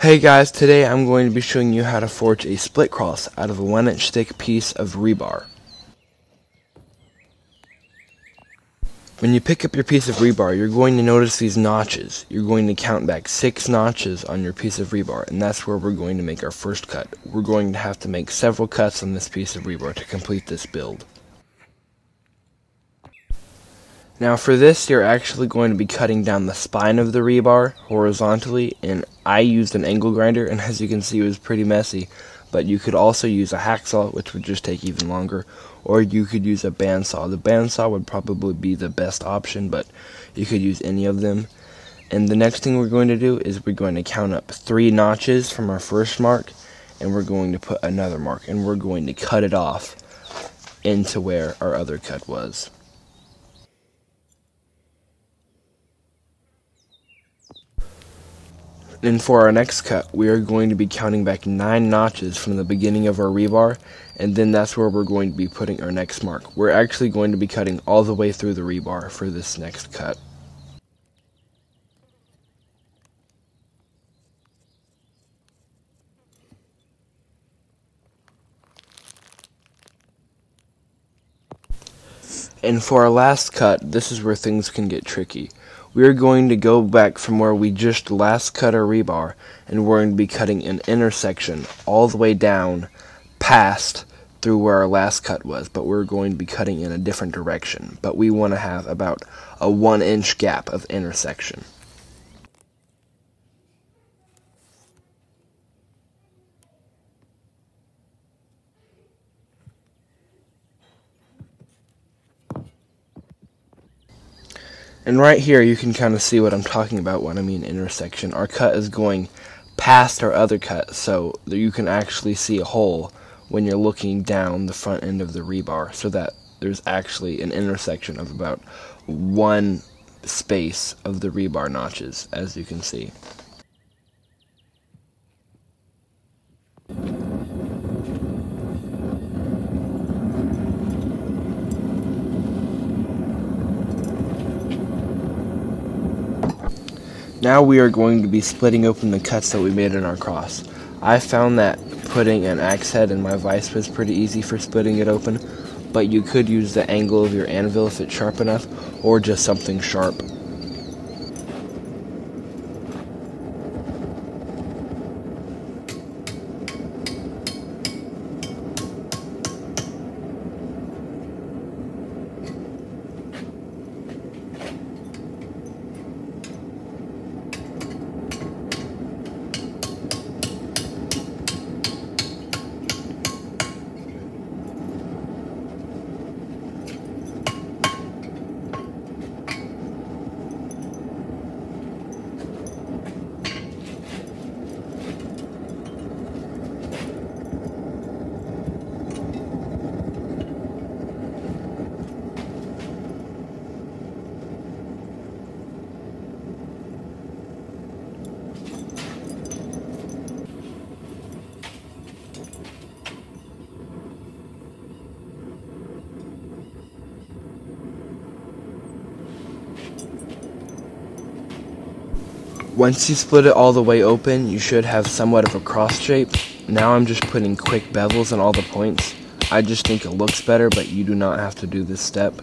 Hey guys, today I'm going to be showing you how to forge a split cross out of a 1 inch thick piece of rebar. When you pick up your piece of rebar, you're going to notice these notches. You're going to count back 6 notches on your piece of rebar, and that's where we're going to make our first cut. We're going to have to make several cuts on this piece of rebar to complete this build. Now for this, you're actually going to be cutting down the spine of the rebar horizontally, and I used an angle grinder, and as you can see, it was pretty messy. But you could also use a hacksaw, which would just take even longer, or you could use a bandsaw. The bandsaw would probably be the best option, but you could use any of them. And the next thing we're going to do is we're going to count up three notches from our first mark, and we're going to put another mark, and we're going to cut it off into where our other cut was. And for our next cut, we are going to be counting back 9 notches from the beginning of our rebar, and then that's where we're going to be putting our next mark. We're actually going to be cutting all the way through the rebar for this next cut. And for our last cut, this is where things can get tricky we are going to go back from where we just last cut our rebar and we're going to be cutting an intersection all the way down past through where our last cut was but we're going to be cutting in a different direction. But we want to have about a one inch gap of intersection And right here you can kind of see what I'm talking about when I mean intersection. Our cut is going past our other cut so that you can actually see a hole when you're looking down the front end of the rebar so that there's actually an intersection of about one space of the rebar notches as you can see. Now we are going to be splitting open the cuts that we made in our cross. I found that putting an axe head in my vise was pretty easy for splitting it open, but you could use the angle of your anvil if it's sharp enough, or just something sharp. Once you split it all the way open, you should have somewhat of a cross shape. Now I'm just putting quick bevels on all the points. I just think it looks better, but you do not have to do this step.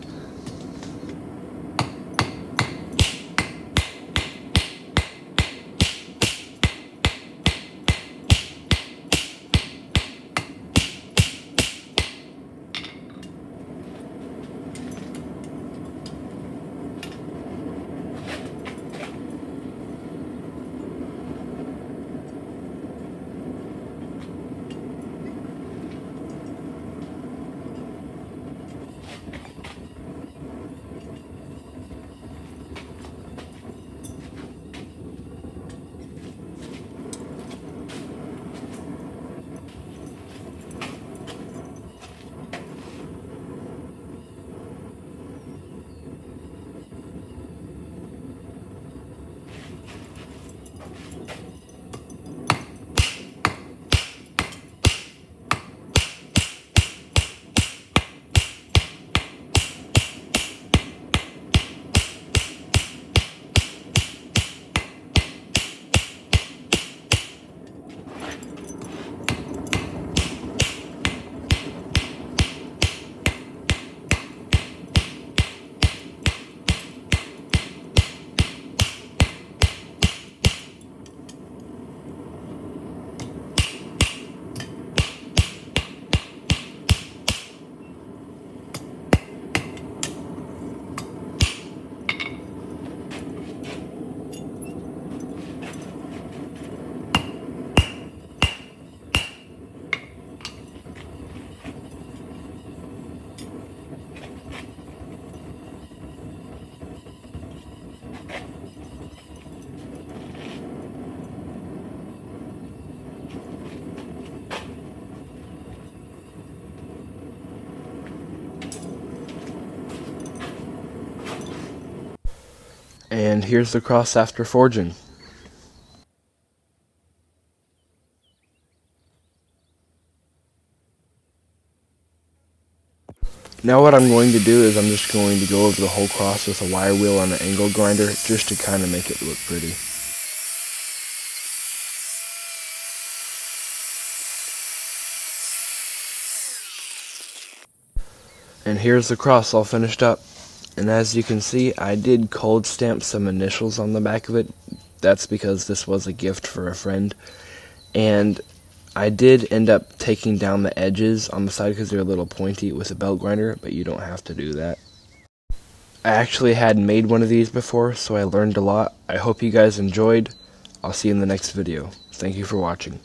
And here's the cross after forging. Now what I'm going to do is I'm just going to go over the whole cross with a wire wheel on an angle grinder just to kind of make it look pretty. And here's the cross all finished up. And as you can see, I did cold stamp some initials on the back of it. That's because this was a gift for a friend. And I did end up taking down the edges on the side because they're a little pointy with a belt grinder, but you don't have to do that. I actually had made one of these before, so I learned a lot. I hope you guys enjoyed. I'll see you in the next video. Thank you for watching.